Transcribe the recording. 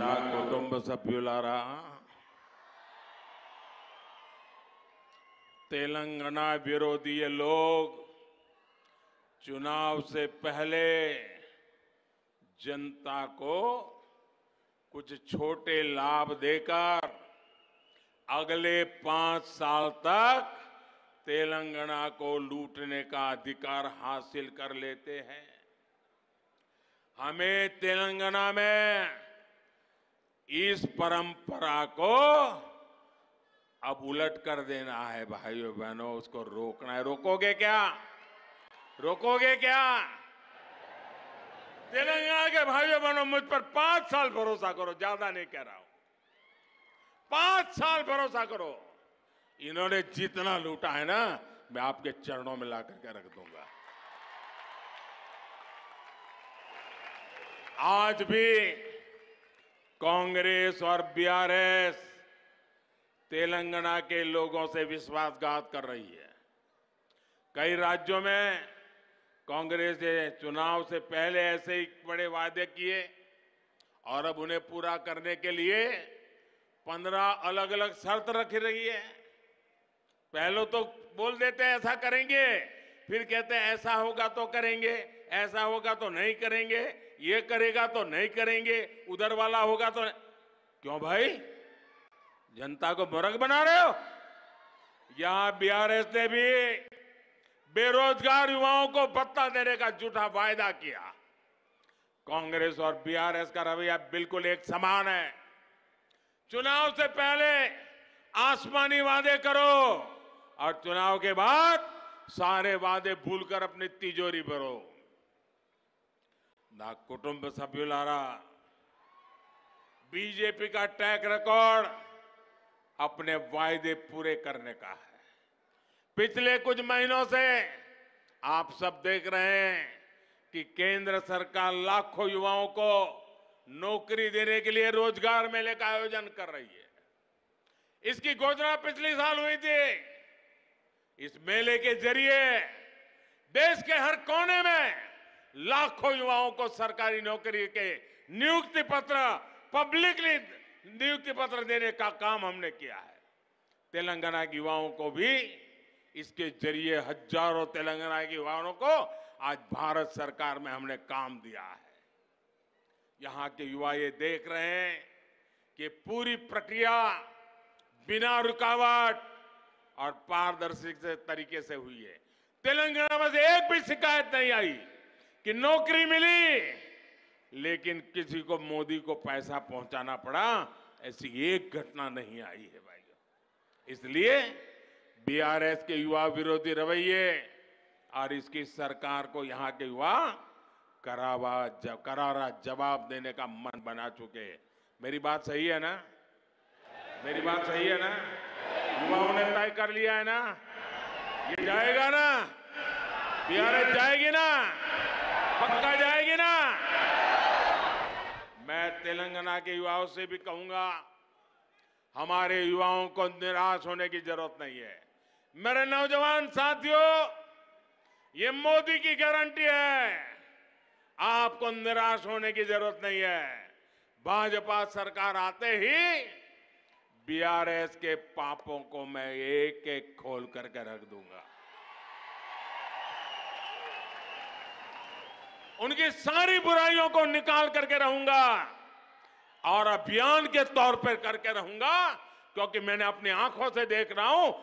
నా కుటుంబ సభ్యులారా तेलंगाना विरोधी ये लोग चुनाव से पहले जनता को कुछ छोटे लाभ देकर अगले पांच साल तक तेलंगाना को लूटने का अधिकार हासिल कर लेते हैं हमें तेलंगाना में इस परंपरा को अब उलट कर देना है, भाइयों बहनों, उसको रोकना है। रोकोगे क्या? रोकोगे क्या? तेलंगाना के भाइयों बहनों, मुझ पर पाँच साल भरोसा करो, ज़्यादा नहीं कह रहा हूँ। पाँच साल भरोसा करो। इन्होंने जितना लूटा है ना, मैं आपके चरणों में ला करके रख दूँगा। आज भी कांग्रेस और बीआरएस तेलंगाना के लोगों से विश्वासघात कर रही है। कई राज्यों में कांग्रेस ने चुनाव से पहले ऐसे ही बड़े वादे किए और अब उन्हें पूरा करने के लिए पंद्रह अलग अलग शर्त रख रही है। पहले तो बोल देते हैं, ऐसा करेंगे। फिर कहते हैं, ऐसा होगा तो करेंगे, ऐसा होगा तो नहीं करेंगे। ये करेगा तो नहीं करेंगे, उधर वाला होगा तो क्यों भाई? जनता को मुरग बना रहे हो? यहाँ बीआरएस ने भी बेरोजगार युवाओं को भत्ता देने का झूठा वायदा किया। कांग्रेस और बीआरएस का रवैया बिल्कुल एक समान है। चुनाव से पहले आसमानी वादे करो और चुनाव के बाद सारे वादे भूलकर अपनी तिजोरी भरो। నా కుటుంబ సభ్యులారా बीजेपी का ट्रैक रिकॉर्ड अपने वायदे पूरे करने का है पिछले कुछ महीनों से आप सब देख रहे हैं कि केंद्र सरकार लाखों युवाओं को नौकरी देने के लिए रोजगार मेले का आयोजन कर रही है इसकी घोषणा पिछले साल हुई थी इस मेले के जरिए देश के हर कोने में लाखों युवाओं को सरकारी नौकरी के नियुक्ति पत्र पब्लिकली नियुक्ति पत्र देने का काम हमने किया है। तेलंगाना के युवाओं को भी, इसके ज़रिए हज़ारों तेलंगाना के युवाओं को आज भारत सरकार में हमने काम दिया है। यहाँ के युवा ये देख रहे हैं कि पूरी प्रक्रिया बिना रुकावट और पारदर्शी तरीके से हुई है। तेलंगाना में से एक भी शिकायत नहीं आई। कि नौकरी मिली, लेकिन किसी को मोदी को पैसा पहुंचाना पड़ा, ऐसी एक घटना नहीं आई है भाइयों इसलिए बीआरएस के युवा विरोधी रवैये और इसकी सरकार को यहाँ के युवा करावा जब करारा जवाब देने का मन बना चुके मेरी बात सही है ना? मेरी बात सही है ना? युवाओं ने तय कर लिया है ना? ये जाएगा ना? बीआरएस जाएगी ना? पक्का जाएगी ना? मैं तेलंगाना के युवाओं से भी कहूँगा, हमारे युवाओं को निराश होने की ज़रूरत नहीं है। मेरे नौजवान साथियों, ये मोदी की गारंटी है, आपको निराश होने की ज़रूरत नहीं है। भाजपा सरकार आते ही बीआरएस के पापों को मैं एक एक खोल करके रख दूँगा। उनकी सारी बुराइयों को निकाल करके रहूँगा और अभियान के तौर पर करके रहूँगा, क्योंकि मैंने अपनी आँखों से देख रहा हूँ